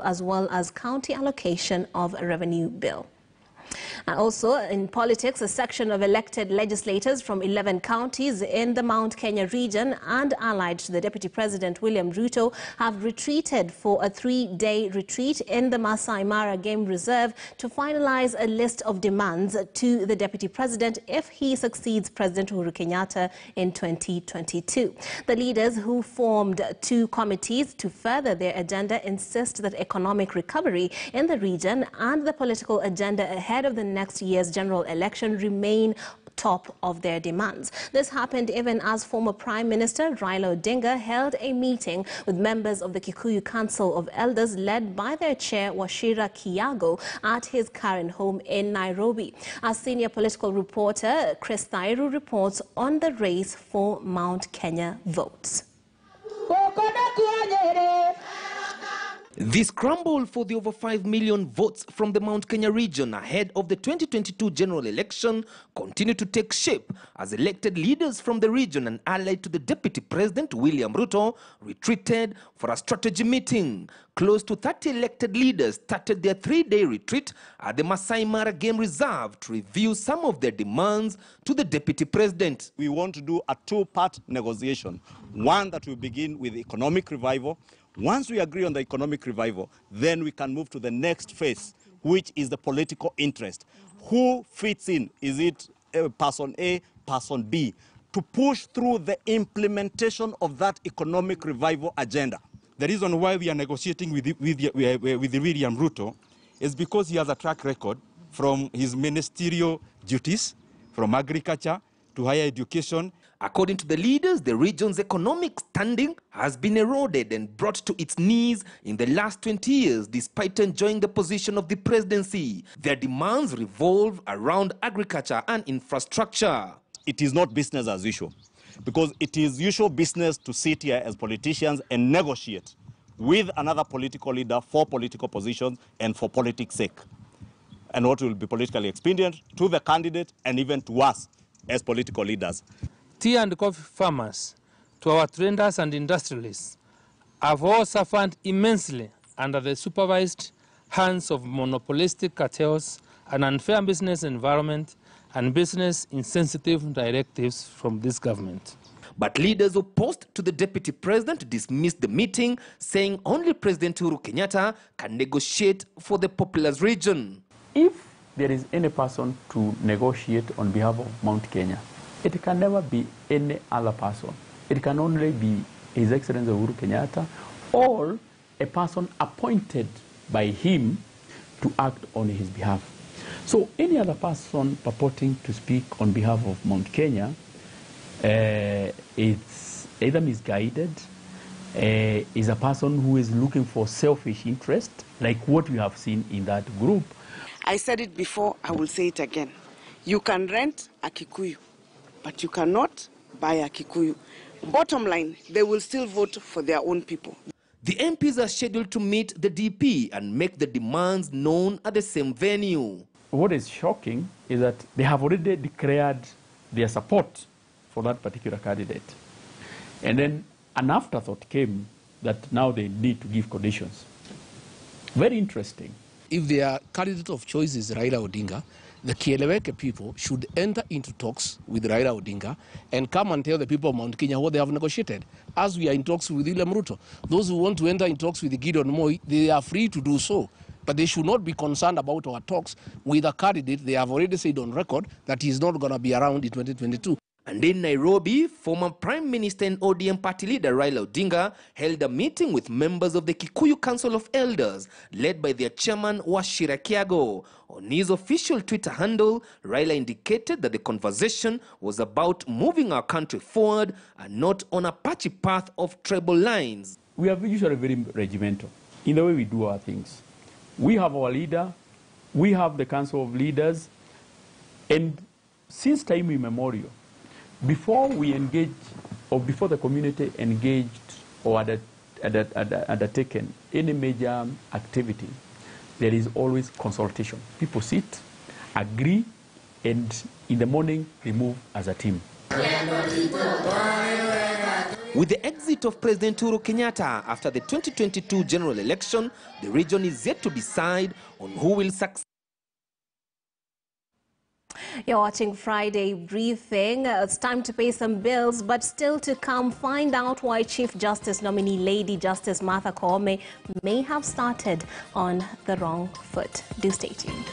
as well as county allocation of revenue bill. And also in politics, a section of elected legislators from 11 counties in the Mount Kenya region and allied to the Deputy President William Ruto have retreated for a three-day retreat in the Maasai Mara Game Reserve to finalize a list of demands to the Deputy President if he succeeds President Uhuru Kenyatta in 2022. The leaders who formed two committees to further their agenda insist that economic recovery in the region and the political agenda ahead of the next year's general election remain top of their demands. This happened even as former Prime Minister Raila Odinga held a meeting with members of the Kikuyu Council of Elders led by their chair Wachira Kiago at his current home in Nairobi. Our senior political reporter Chris Thairu reports on the race for Mount Kenya votes. The scramble for the over 5 million votes from the Mount Kenya region ahead of the 2022 general election continue to take shape as elected leaders from the region and allied to the Deputy President William Ruto retreated for a strategy meeting. Close to 30 elected leaders started their three-day retreat at the Masai Mara Game Reserve to review some of their demands to the Deputy President. We want to do a two-part negotiation. One that will begin with economic revival, once we agree on the economic revival, then we can move to the next phase, which is the political interest. Who fits in? Is it uh, person A, person B? To push through the implementation of that economic revival agenda. The reason why we are negotiating with, with, with William Ruto is because he has a track record from his ministerial duties, from agriculture to higher education. According to the leaders, the region's economic standing has been eroded and brought to its knees in the last 20 years despite enjoying the position of the presidency. Their demands revolve around agriculture and infrastructure. It is not business as usual because it is usual business to sit here as politicians and negotiate with another political leader for political positions and for politics' sake. And what will be politically expedient to the candidate and even to us as political leaders. Tea and coffee farmers, to our traders and industrialists, have all suffered immensely under the supervised hands of monopolistic cartels, an unfair business environment, and business insensitive directives from this government. But leaders opposed to the deputy president dismissed the meeting, saying only President uru Kenyatta can negotiate for the populous region. If there is any person to negotiate on behalf of Mount Kenya, it can never be any other person. It can only be His Excellency Uhuru Kenyatta or a person appointed by him to act on his behalf. So any other person purporting to speak on behalf of Mount Kenya, uh, it's either misguided, uh, is a person who is looking for selfish interest, like what we have seen in that group. I said it before, I will say it again. You can rent a Kikuyu, but you cannot buy a Kikuyu. Bottom line, they will still vote for their own people. The MPs are scheduled to meet the DP and make the demands known at the same venue. What is shocking is that they have already declared their support for that particular candidate. And then an afterthought came that now they need to give conditions. Very interesting. If their candidate of choice is Raila Odinga, the Kieleweke people should enter into talks with Raila Odinga and come and tell the people of Mount Kenya what they have negotiated. As we are in talks with William Ruto, those who want to enter in talks with Gideon Moi, they are free to do so. But they should not be concerned about our talks with a candidate they have already said on record that he is not going to be around in 2022. And in Nairobi, former Prime Minister and ODM party leader Raila Odinga held a meeting with members of the Kikuyu Council of Elders, led by their chairman Wachira Kiago. On his official Twitter handle, Raila indicated that the conversation was about moving our country forward and not on a patchy path of tribal lines. We are usually very regimental in the way we do our things. We have our leader, we have the Council of Leaders, and since time immemorial, before we engage or before the community engaged or undertaken any major activity, there is always consultation. People sit, agree, and in the morning they move as a team. With the exit of President Uhuru Kenyatta after the 2022 general election, the region is yet to decide on who will succeed. You're watching Friday Briefing. Uh, It's time to pay some bills, but still to come, find out why Chief Justice nominee Lady Justice Martha Koome may have started on the wrong foot. Do stay tuned.